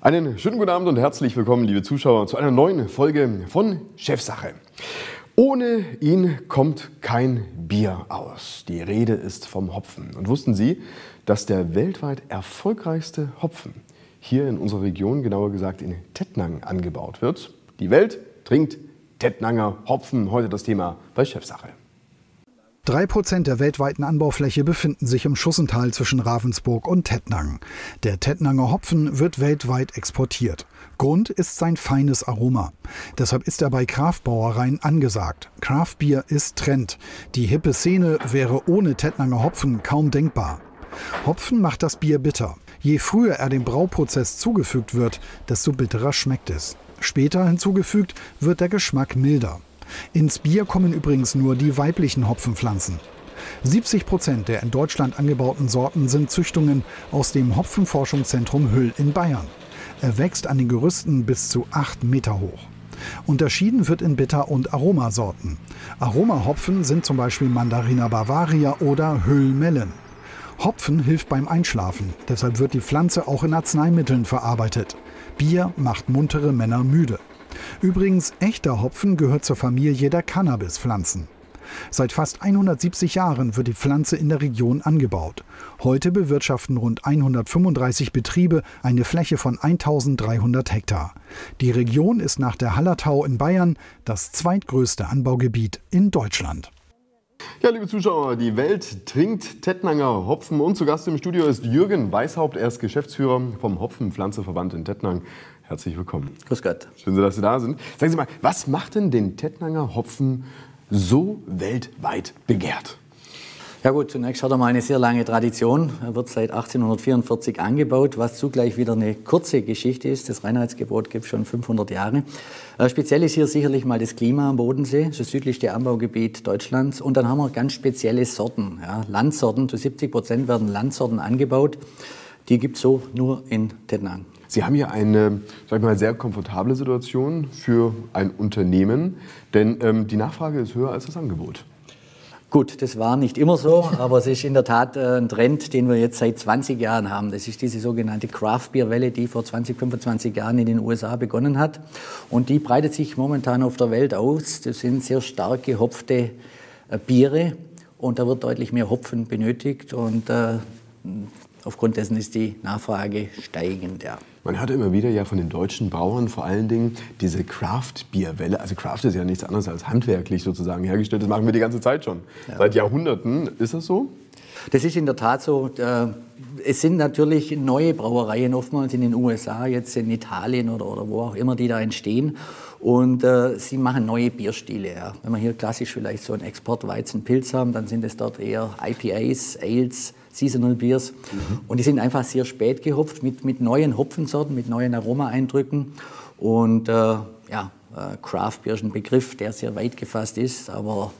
Einen schönen guten Abend und herzlich willkommen, liebe Zuschauer, zu einer neuen Folge von Chefsache. Ohne ihn kommt kein Bier aus. Die Rede ist vom Hopfen. Und wussten Sie, dass der weltweit erfolgreichste Hopfen hier in unserer Region, genauer gesagt in Tettnang, angebaut wird? Die Welt trinkt Tettnanger Hopfen. Heute das Thema bei Chefsache. Drei Prozent der weltweiten Anbaufläche befinden sich im Schussental zwischen Ravensburg und Tettnang. Der Tettnanger Hopfen wird weltweit exportiert. Grund ist sein feines Aroma. Deshalb ist er bei Kraftbrauereien angesagt. Craftbier ist Trend. Die hippe Szene wäre ohne Tettnanger Hopfen kaum denkbar. Hopfen macht das Bier bitter. Je früher er dem Brauprozess zugefügt wird, desto bitterer schmeckt es. Später hinzugefügt wird der Geschmack milder. Ins Bier kommen übrigens nur die weiblichen Hopfenpflanzen. 70 Prozent der in Deutschland angebauten Sorten sind Züchtungen aus dem Hopfenforschungszentrum Hüll in Bayern. Er wächst an den Gerüsten bis zu 8 Meter hoch. Unterschieden wird in Bitter- und Aromasorten. Aromahopfen sind zum Beispiel Mandarina Bavaria oder Hüllmellen. Hopfen hilft beim Einschlafen, deshalb wird die Pflanze auch in Arzneimitteln verarbeitet. Bier macht muntere Männer müde. Übrigens, echter Hopfen gehört zur Familie der Cannabispflanzen. Seit fast 170 Jahren wird die Pflanze in der Region angebaut. Heute bewirtschaften rund 135 Betriebe eine Fläche von 1300 Hektar. Die Region ist nach der Hallertau in Bayern das zweitgrößte Anbaugebiet in Deutschland. Ja, liebe Zuschauer, die Welt trinkt Tettnanger Hopfen und zu Gast im Studio ist Jürgen Weishaupt. Er ist Geschäftsführer vom Hopfenpflanzeverband in Tettnang. Herzlich willkommen. Grüß Gott. Schön, dass Sie da sind. Sagen Sie mal, was macht denn den Tettnanger Hopfen so weltweit begehrt? Ja gut, zunächst hat er mal eine sehr lange Tradition. Er wird seit 1844 angebaut, was zugleich wieder eine kurze Geschichte ist. Das Reinheitsgebot gibt es schon 500 Jahre. Äh, speziell ist hier sicherlich mal das Klima am Bodensee, das südlichste Anbaugebiet Deutschlands. Und dann haben wir ganz spezielle Sorten, ja, Landsorten. Zu 70 Prozent werden Landsorten angebaut. Die gibt es so nur in Tettnang. Sie haben hier eine sag ich mal, sehr komfortable Situation für ein Unternehmen, denn ähm, die Nachfrage ist höher als das Angebot. Gut, das war nicht immer so, aber es ist in der Tat äh, ein Trend, den wir jetzt seit 20 Jahren haben. Das ist diese sogenannte Craft Beer Welle, die vor 20, 25 Jahren in den USA begonnen hat. Und die breitet sich momentan auf der Welt aus. Das sind sehr stark gehopfte äh, Biere und da wird deutlich mehr Hopfen benötigt und äh, aufgrund dessen ist die Nachfrage steigend. Ja. Man hört immer wieder ja von den deutschen Brauern vor allen Dingen diese Craft-Bierwelle. Also Craft ist ja nichts anderes als handwerklich sozusagen hergestellt. Das machen wir die ganze Zeit schon. Ja. Seit Jahrhunderten. Ist das so? Das ist in der Tat so. Es sind natürlich neue Brauereien oftmals in den USA, jetzt in Italien oder, oder wo auch immer, die da entstehen. Und äh, sie machen neue Bierstile. Ja. Wenn wir hier klassisch vielleicht so einen Exportweizenpilz haben, dann sind es dort eher IPAs, Ales, Seasonal Beers. Mhm. Und die sind einfach sehr spät gehopft mit, mit neuen Hopfensorten, mit neuen Aromaeindrücken. Und äh, ja, äh, Craft Beer ist ein Begriff, der sehr weit gefasst ist, aber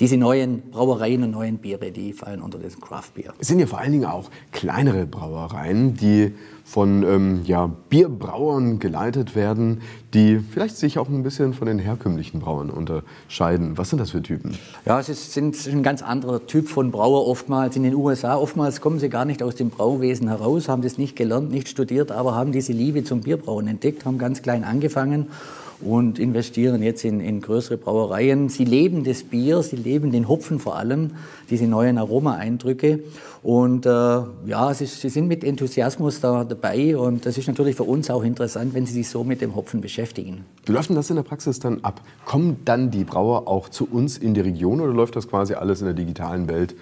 diese neuen Brauereien und neuen Biere, die fallen unter das Craft Beer. Es sind ja vor allen Dingen auch kleinere Brauereien, die von ähm, ja, Bierbrauern geleitet werden, die vielleicht sich auch ein bisschen von den herkömmlichen Brauern unterscheiden. Was sind das für Typen? Ja, es ist, sind ein ganz anderer Typ von Brauer oftmals. In den USA oftmals kommen sie gar nicht aus dem Brauwesen heraus, haben das nicht gelernt, nicht studiert, aber haben diese Liebe zum Bierbrauen entdeckt, haben ganz klein angefangen und investieren jetzt in, in größere Brauereien. Sie leben das Bier, sie leben den Hopfen vor allem, diese neuen Aromaeindrücke. Und äh, ja, sie, sie sind mit Enthusiasmus da dabei und das ist natürlich für uns auch interessant, wenn sie sich so mit dem Hopfen beschäftigen. Wie läuft denn das in der Praxis dann ab? Kommen dann die Brauer auch zu uns in die Region oder läuft das quasi alles in der digitalen Welt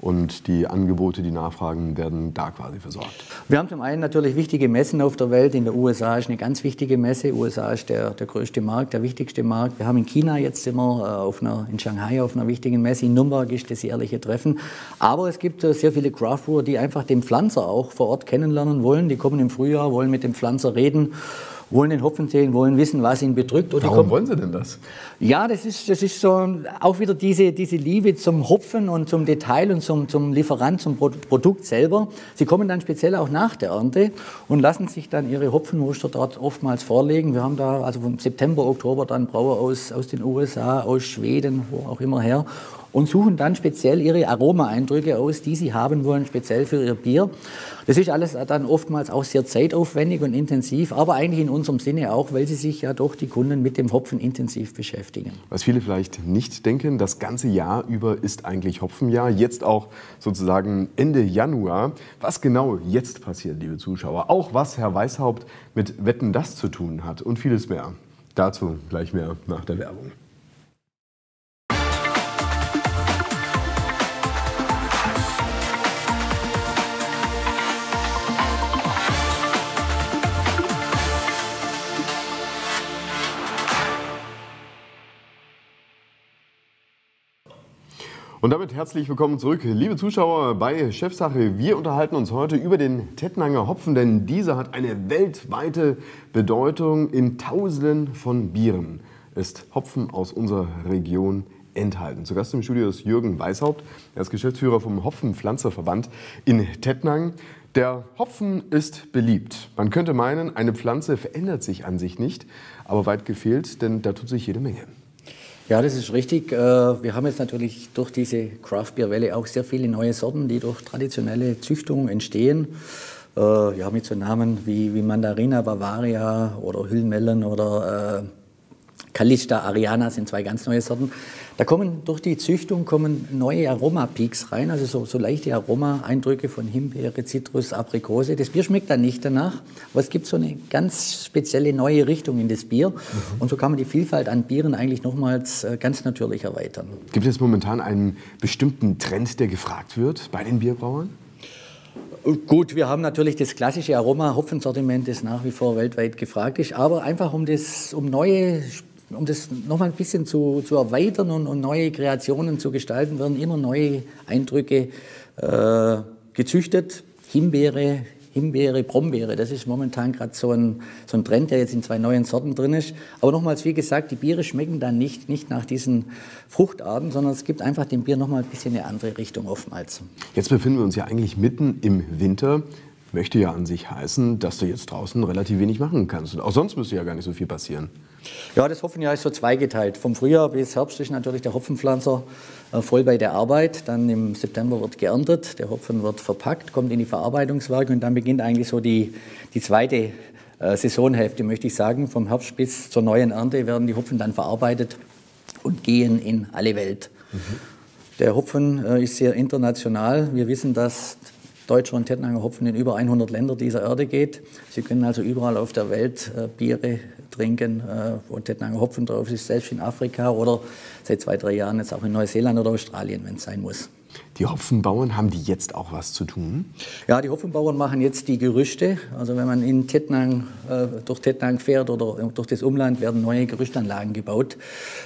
und die Angebote, die Nachfragen werden da quasi versorgt. Wir haben zum einen natürlich wichtige Messen auf der Welt. In der USA ist eine ganz wichtige Messe. USA ist der, der größte Markt, der wichtigste Markt. Wir haben in China jetzt immer äh, auf einer, in Shanghai auf einer wichtigen Messe. In Nürnberg ist das jährliche Treffen. Aber es gibt äh, sehr viele Craftbrewer, die einfach den Pflanzer auch vor Ort kennenlernen wollen. Die kommen im Frühjahr, wollen mit dem Pflanzer reden wollen den Hopfen sehen, wollen wissen, was ihn bedrückt. Und Warum wollen Sie denn das? Ja, das ist, das ist so auch wieder diese, diese Liebe zum Hopfen und zum Detail und zum, zum Lieferant, zum Produkt selber. Sie kommen dann speziell auch nach der Ernte und lassen sich dann ihre Hopfenmuster dort oftmals vorlegen. Wir haben da also vom September, Oktober dann Brauer aus, aus den USA, aus Schweden, wo auch immer her und suchen dann speziell ihre Aromaeindrücke aus, die sie haben wollen, speziell für ihr Bier. Das ist alles dann oftmals auch sehr zeitaufwendig und intensiv, aber eigentlich in unserem Sinne auch, weil sie sich ja doch die Kunden mit dem Hopfen intensiv beschäftigen. Was viele vielleicht nicht denken, das ganze Jahr über ist eigentlich Hopfenjahr, jetzt auch sozusagen Ende Januar. Was genau jetzt passiert, liebe Zuschauer, auch was Herr Weishaupt mit Wetten das zu tun hat und vieles mehr. Dazu gleich mehr nach der Werbung. Und damit herzlich willkommen zurück, liebe Zuschauer bei Chefsache. Wir unterhalten uns heute über den Tettnanger Hopfen, denn dieser hat eine weltweite Bedeutung. In Tausenden von Bieren ist Hopfen aus unserer Region enthalten. Zu Gast im Studio ist Jürgen Weishaupt. Er ist Geschäftsführer vom Hopfenpflanzerverband in Tettnang. Der Hopfen ist beliebt. Man könnte meinen, eine Pflanze verändert sich an sich nicht, aber weit gefehlt, denn da tut sich jede Menge. Ja, das ist richtig. Äh, wir haben jetzt natürlich durch diese Craft Beer Welle auch sehr viele neue Sorten, die durch traditionelle Züchtung entstehen. Äh, ja, mit so Namen wie, wie Mandarina Bavaria oder Hüllmellen oder äh, Calista Ariana sind zwei ganz neue Sorten. Da kommen durch die Züchtung kommen neue Aromapeaks rein, also so, so leichte Aromaeindrücke von Himbeere, Zitrus, Aprikose. Das Bier schmeckt dann nicht danach, aber es gibt so eine ganz spezielle neue Richtung in das Bier. Mhm. Und so kann man die Vielfalt an Bieren eigentlich nochmals äh, ganz natürlich erweitern. Gibt es momentan einen bestimmten Trend, der gefragt wird bei den Bierbrauern? Gut, wir haben natürlich das klassische Aroma-Hopfensortiment, das nach wie vor weltweit gefragt ist, aber einfach um, das, um neue um das noch mal ein bisschen zu, zu erweitern und, und, neue Kreationen zu gestalten, werden immer neue Eindrücke äh, gezüchtet. Himbeere, Himbeere, Brombeere, das ist momentan gerade so ein, so ein Trend, der jetzt in zwei neuen Sorten drin ist. Aber nochmals, wie gesagt, die Biere schmecken dann nicht, nicht nach diesen Fruchtarten, sondern es gibt einfach dem Bier nochmal ein bisschen eine andere Richtung oftmals. Jetzt befinden wir uns ja eigentlich mitten im Winter möchte ja an sich heißen, dass du jetzt draußen relativ wenig machen kannst. Und auch sonst müsste ja gar nicht so viel passieren. Ja, das Hopfenjahr ist so zweigeteilt. Vom Frühjahr bis Herbst ist natürlich der Hopfenpflanzer äh, voll bei der Arbeit. Dann im September wird geerntet, der Hopfen wird verpackt, kommt in die Verarbeitungswerke und dann beginnt eigentlich so die, die zweite äh, Saisonhälfte, möchte ich sagen. Vom Herbst bis zur neuen Ernte werden die Hopfen dann verarbeitet und gehen in alle Welt. Mhm. Der Hopfen äh, ist sehr international. Wir wissen, dass deutscher und Tettnanger Hopfen in über 100 Länder dieser Erde geht. Sie können also überall auf der Welt äh, Biere trinken, äh, wo Tettnanger Hopfen drauf ist, selbst in Afrika oder seit zwei, drei Jahren jetzt auch in Neuseeland oder Australien, wenn es sein muss. Die Hopfenbauern, haben die jetzt auch was zu tun? Ja, die Hopfenbauern machen jetzt die Gerüste. Also wenn man in Tettnang, äh, durch Tettnang fährt oder durch das Umland, werden neue Gerüstanlagen gebaut.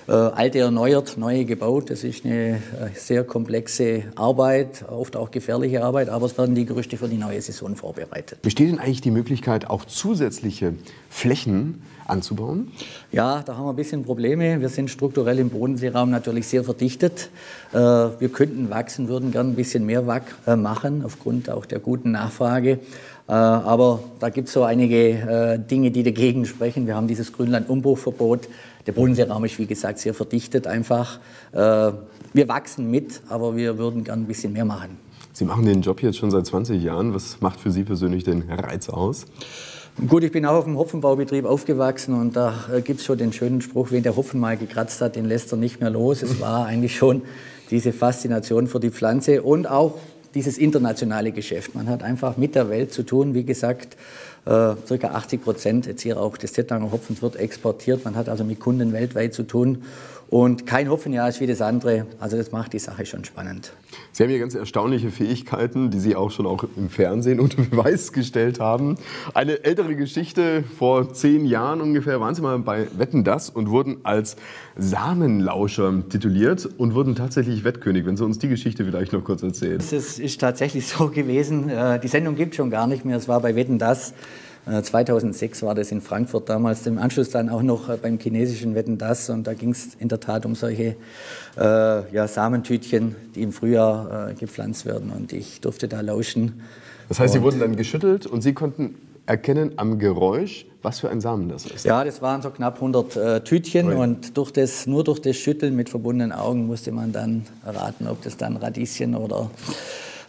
Äh, alte erneuert, neue gebaut. Das ist eine äh, sehr komplexe Arbeit, oft auch gefährliche Arbeit, aber es werden die Gerüste für die neue Saison vorbereitet. Besteht denn eigentlich die Möglichkeit, auch zusätzliche Flächen anzubauen? Ja, da haben wir ein bisschen Probleme. Wir sind strukturell im Bodenseeraum natürlich sehr verdichtet. Äh, wir könnten wachsen, würden gern ein bisschen mehr äh, machen, aufgrund auch der guten Nachfrage. Äh, aber da gibt es so einige Dinge, die dagegen sprechen. Wir haben dieses Grünland-Umbruchverbot. Der Bodenseeraum ist, wie gesagt, sehr verdichtet einfach. Wir wachsen mit, aber wir würden gern ein bisschen mehr machen. Sie machen den Job jetzt schon seit 20 Jahren. Was macht für Sie persönlich den Reiz aus? Gut, ich bin auch auf dem Hopfenbaubetrieb aufgewachsen und da äh, gibt es schon den schönen Spruch, wen der Hopfen mal gekratzt hat, den lässt er nicht mehr los. Es war eigentlich schon diese Faszination für die Pflanze und auch dieses internationale Geschäft. Man hat einfach mit der Welt zu tun. Wie gesagt, äh, circa 80 Prozent jetzt hier auch des Tettlanger Hopfens wird exportiert. Man hat also mit Kunden weltweit zu tun. Und kein Hopfenjahr ist wie das andere. Also das macht die Sache schon spannend. Sie haben hier ganz erstaunliche Fähigkeiten, die Sie auch schon auch im Fernsehen unter Beweis gestellt haben. Eine ältere Geschichte, vor zehn Jahren ungefähr waren Sie mal bei Wetten das und wurden als Samenlauscher tituliert und wurden tatsächlich Wettkönig. Wenn Sie uns die Geschichte vielleicht noch kurz erzählen. Das ist tatsächlich so gewesen. Äh, die Sendung gibt es schon gar nicht mehr. Es war bei Wetten das. 2006 war das in Frankfurt damals, im Anschluss dann auch noch beim chinesischen Wetten das und da ging es in der Tat um solche äh, ja, Samentütchen, die im Frühjahr äh, gepflanzt werden und ich durfte da lauschen. Das heißt, Sie wurden dann geschüttelt und Sie konnten erkennen am Geräusch, was für ein Samen das ist. Ja, das waren so knapp 100 äh, Tütchen Ui. und durch das, nur durch das Schütteln mit verbundenen Augen musste man dann erraten, ob das dann Radieschen oder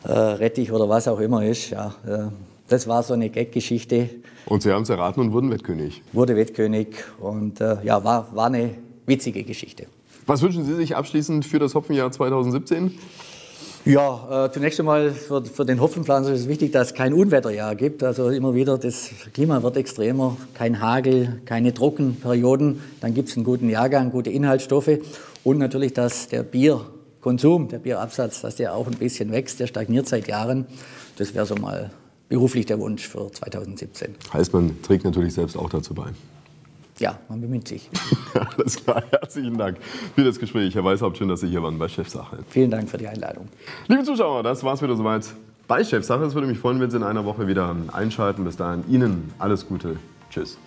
äh, Rettich oder was auch immer ist. Ja, äh, das war so eine Gag-Geschichte. Und Sie haben es erraten und wurden Wettkönig? Wurde Wettkönig und äh, ja, war, war eine witzige Geschichte. Was wünschen Sie sich abschließend für das Hopfenjahr 2017? Ja, äh, zunächst einmal für, für den Hopfenpflanzer ist es wichtig, dass es kein Unwetterjahr gibt. Also immer wieder, das Klima wird extremer, kein Hagel, keine Trockenperioden. Dann gibt es einen guten Jahrgang, gute Inhaltsstoffe und natürlich, dass der Bierkonsum, der Bierabsatz, dass der auch ein bisschen wächst. Der stagniert seit Jahren. Das wäre so mal beruflich der Wunsch für 2017. Heißt, man trägt natürlich selbst auch dazu bei. Ja, man bemüht sich. Alles klar, herzlichen Dank für das Gespräch. Herr Weißhaupt, schön, dass Sie hier waren bei Chefsache. Vielen Dank für die Einladung. Liebe Zuschauer, das war's wieder soweit bei Chefsache. Es würde mich freuen, wenn Sie in einer Woche wieder einschalten. Bis dahin Ihnen alles Gute. Tschüss.